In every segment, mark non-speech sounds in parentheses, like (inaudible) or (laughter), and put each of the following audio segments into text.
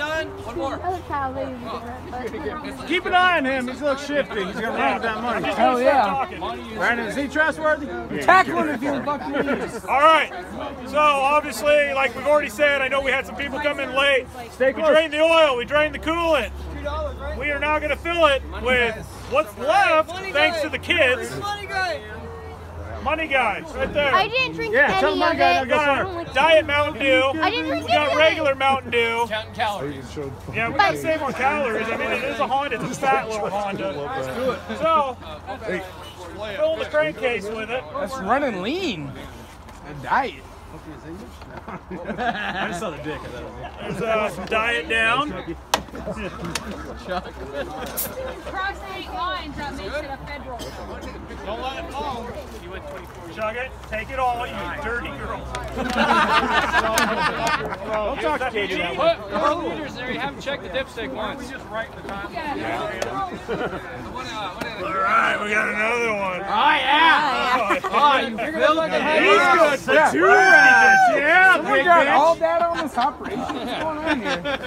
done? One more. Other Kyle Lee was different, but- Keep an eye on him. He's looks shifty. He's gonna run with that money. Hell yeah. Brandon, is he trustworthy? Tackle him if you're Buccaneers. All right. So obviously, like we've already said, I know we had some people come in late. Stay We drained the oil. We drained the coolant. We are now going to fill it with what's left, thanks to the kids. Money guys, right there. I didn't drink Yeah, any my of guy it. to We got I for don't our like Diet Mountain Dew. I didn't drink We got any of regular. Mountain Dew. Counting calories. Yeah, we got to save on calories. I mean, it is a Honda. It's a fat little Honda. Let's do it. So, fill the crankcase with it. That's running lean. A diet. I just saw the dick. There's uh, some Diet down. Cross state lines that makes it a federal. Don't let it fall. Chug it. Take it all, you dirty girl. (laughs) Don't talk to Katie that way. Four liters there. You haven't checked the dipstick once. We just write the time. All right, we got another one. Oh, yeah. Oh, you figured out like a He's good for Yeah. two rounds. Yeah, Someone big got all that on this operation. What's going on here?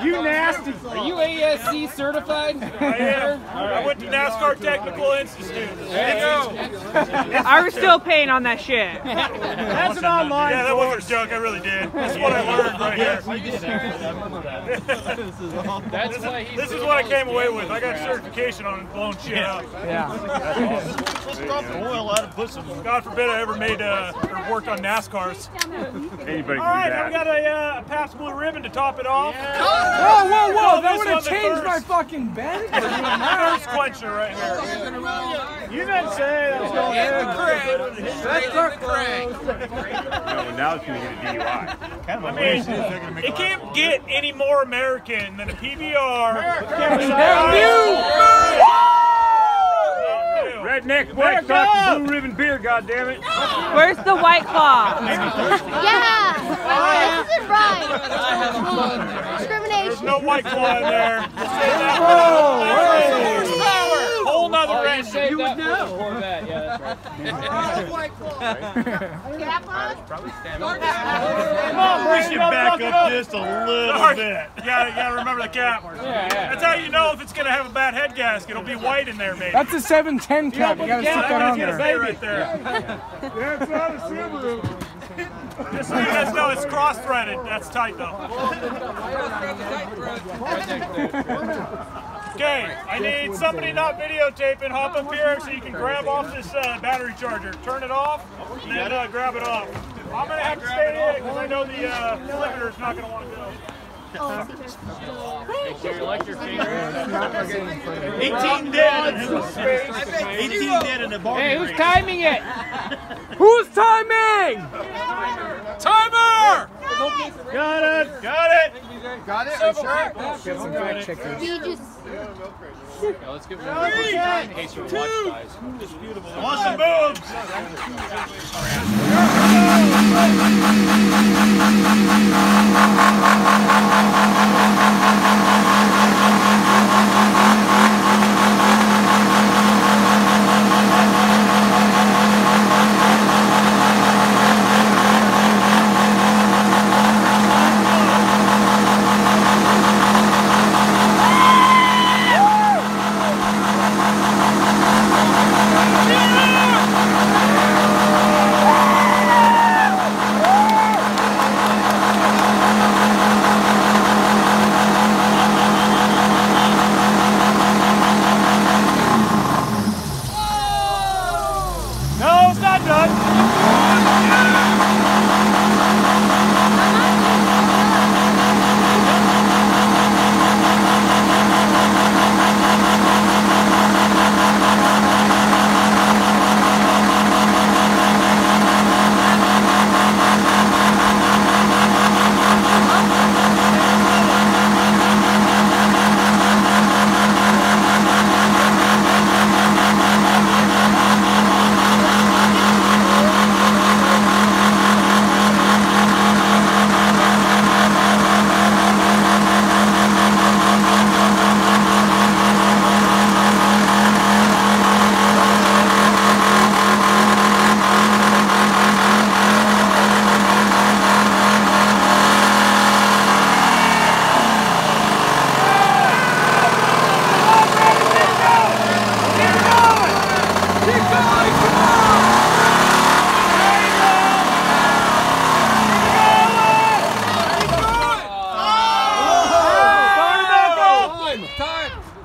(laughs) You nasty. Are you ASE certified? (laughs) I am. I went to NASCAR Technical Institute. I was still paying on that shit. That's an online Yeah, that course. wasn't a joke. I really did. That's what I learned right here. (laughs) That's why This is what I came away with. I got certification on blown shit up. Yeah. Let's drop the oil out and put some. God forbid I ever made uh, or worked on NASCARs. Anybody All right, now we got a, uh, a Pabst Blue Ribbon to top it off. Whoa, whoa, whoa! Oh, That would have one, the changed my fucking bed. Thirst quencher right here. You didn't say that was going That's our crank. No, now it's going to get a DUI. Kind of I mean, it can't get any more American than a PBR. Redneck White Sox Blue Ribbon Beer, goddammit. (laughs) Where's the white claw? Yeah. This isn't right. There's Discrimination. no white claw in there. We'll save that for horsepower. Whole nother Oh, you engine. saved that we should back up just a little bit. You gotta, you gotta remember the cap. Yeah, yeah. That's how you know if it's gonna have a bad head gasket. It'll be white in there, maybe. That's a 710 cap. You gotta stick that on That's there. right there. That's not a Subaru. Just so you guys know, it's cross-threaded. That's tight though. (laughs) Okay, I need somebody not videotaping. Hop up here so you can grab off this uh, battery charger. Turn it off, and then uh, grab it off. I'm gonna have to stay in it because I know the uh, flicker's not gonna want to go. Oh, secret. You like your fingers? 18 dead. 18 dead in the bar. Hey, who's timing it? Who's timing? Timer! Got it. Got it. Got it? Are you sure? Get some fact checkers. You just. Yeah, let's give it a in case your watch dies. Want some boobs? Woo!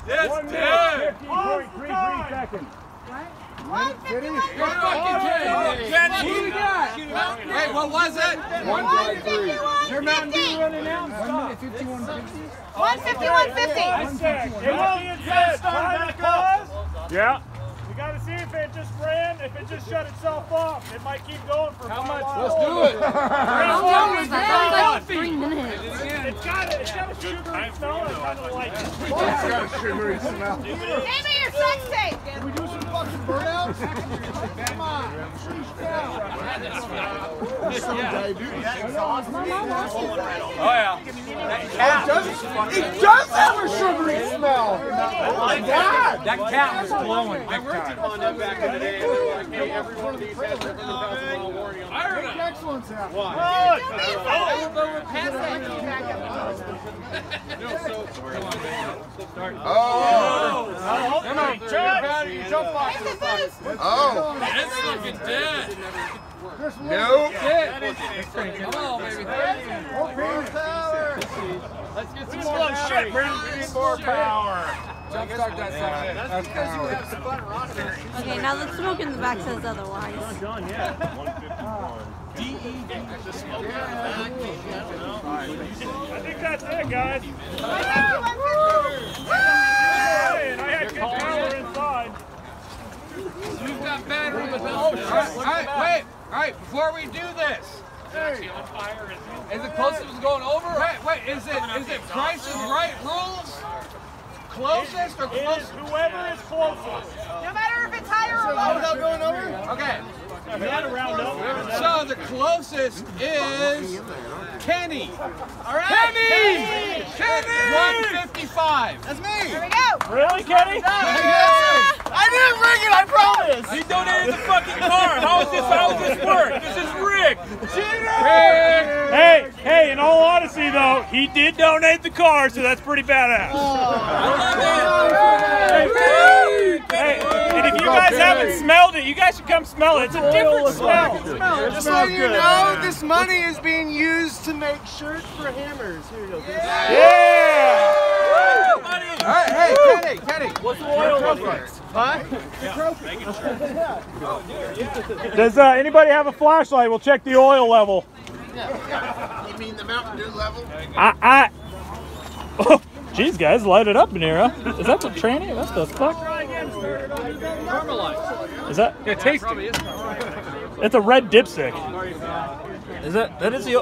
Yes, One minute, 15.33 seconds. What? What? Kenny, who what was it? 151.50. 151.50. 151.50. I said, Kenny and Seth started back up. Yeah if it just shut itself off. It might keep going for How much? Let's do it. (laughs) How long was that? Like three minutes. It's got a, it's got a sugary smell. and I kind of like it. It's got a sugary smell. Give me your sex tape. Can we do some fucking burnouts? Come on. Some diabetes. Oh yeah. It does, it does have a sugary smell. Oh my god. That cat was glowing big time. Excellence happened. Oh. Come on, Chuck. It's a. Oh. It's looking dead. Nope. Come on, baby. Let's get some Oh, shit, Brandon. We need more power. Jumpstart that sucker. That's because you have some butter. Okay, now the smoke in the back says otherwise. I think that's it, guys. One fifty, one fifty. Hey, and I had good power inside. You've got battery with All right, all right, wait. All right, before we do this. Is it close to going over? Wait, wait, is it is it Price is Right rules? Closest or It is closest? whoever is closest. No matter if it's higher or lower. going over? Okay. We got to round up. So the closest is Kenny. All right. Kenny. Kenny. 155. That's me. Here we go. Really, Kenny? I didn't bring it. I promise. He donated the fucking car. How is this? How does this work? This is rigged. Hey, hey, in all honesty though, he did donate the car, so that's pretty badass. Oh. Hey, and if you guys haven't smelled it, you guys should come smell it. It's a different smell. Just so you know, this money is being used to make shirts for hammers. Here you go. Yeah. All right, hey, Kenny, Kenny. What's the oil level? Does uh, anybody have a flashlight? We'll check the oil level. You mean the Mountain Dew level? I, I. Oh, jeez, guys, light it up in here, huh? Is that the tranny? What the fuck? Is that? Yeah, taste it. It's a red dipstick. Is that? That is the.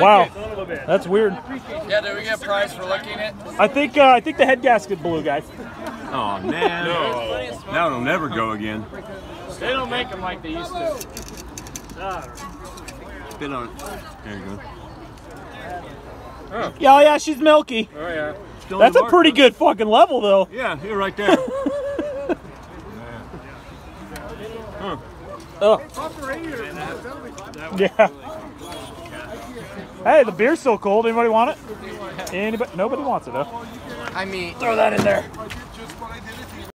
Wow, that's weird. Yeah, did we get a prize for licking it? I think uh, I think the head gasket blew, guys. Oh man. (laughs) No. Now it'll never go again. They don't make them like they used to. Spit on it. There you go. Yeah, oh, yeah, she's milky. Oh yeah. Still That's a the pretty mark. good fucking level, though. Yeah, you're right there. (laughs) Oh. Yeah. Hey, the beer's still cold. Anybody want it? Anybody? Nobody wants it, huh? I mean, Throw that in there.